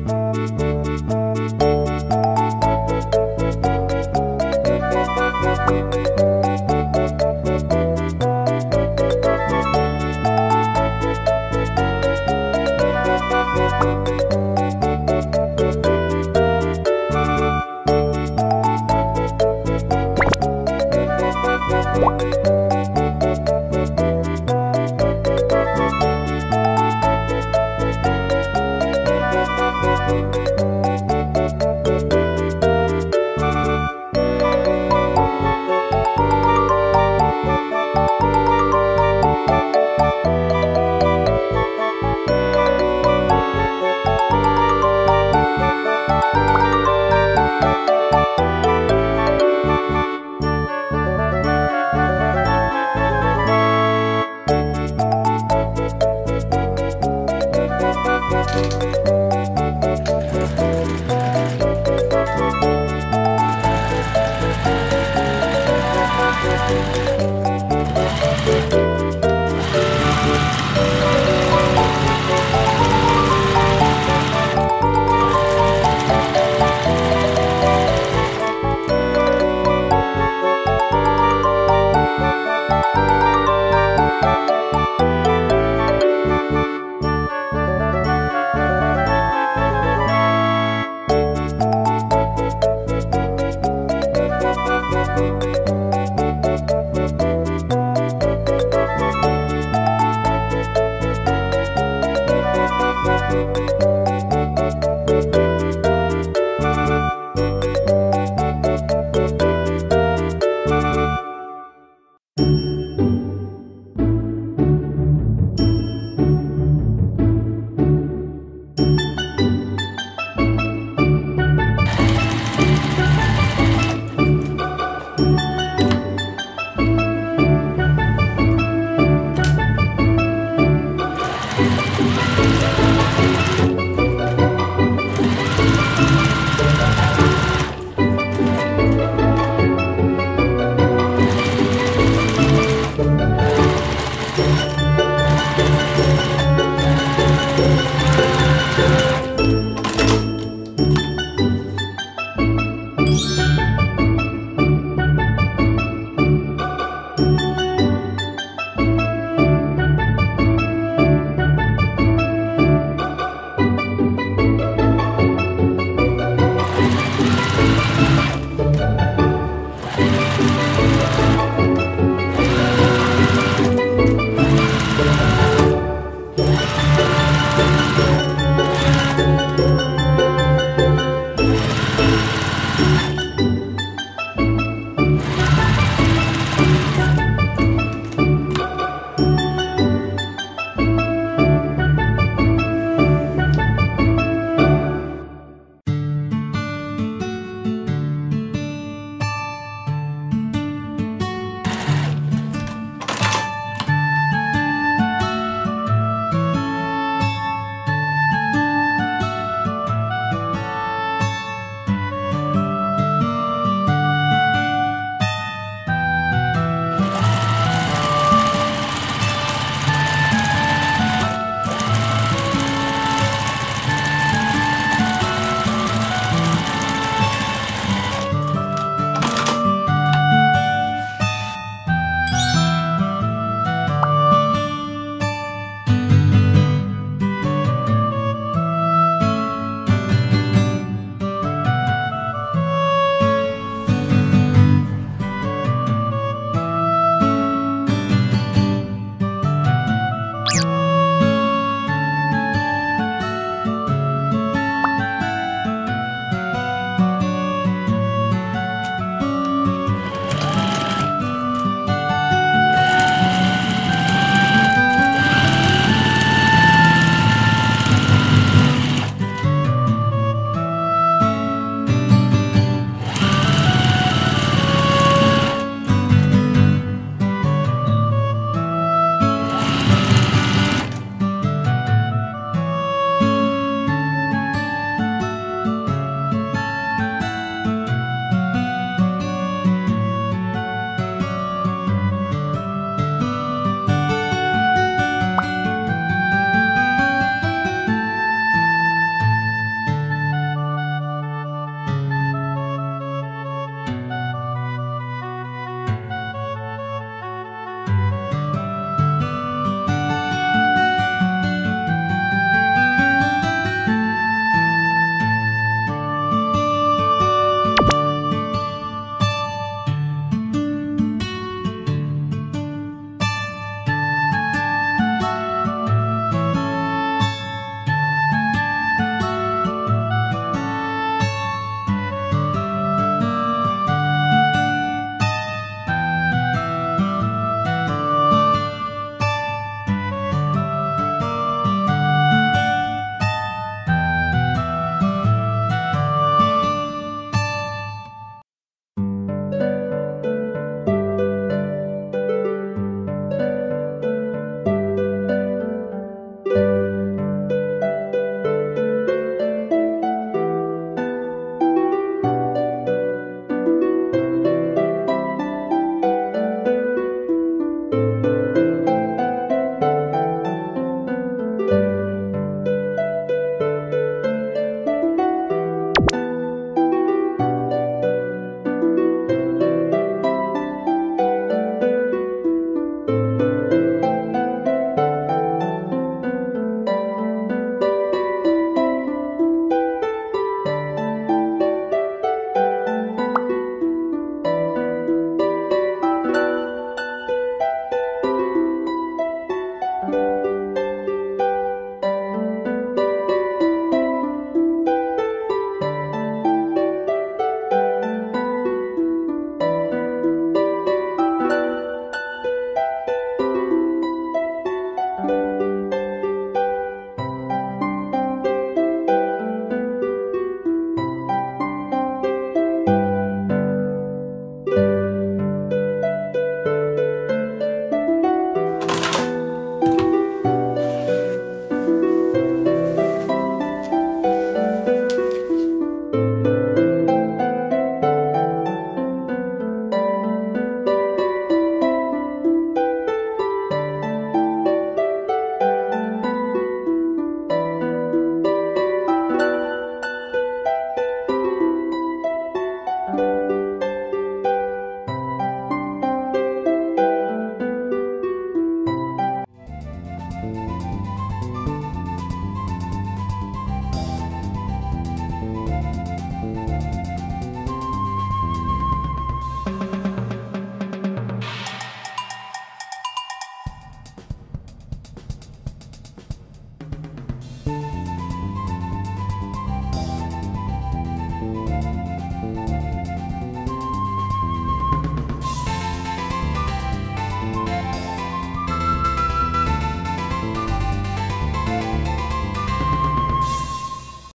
Música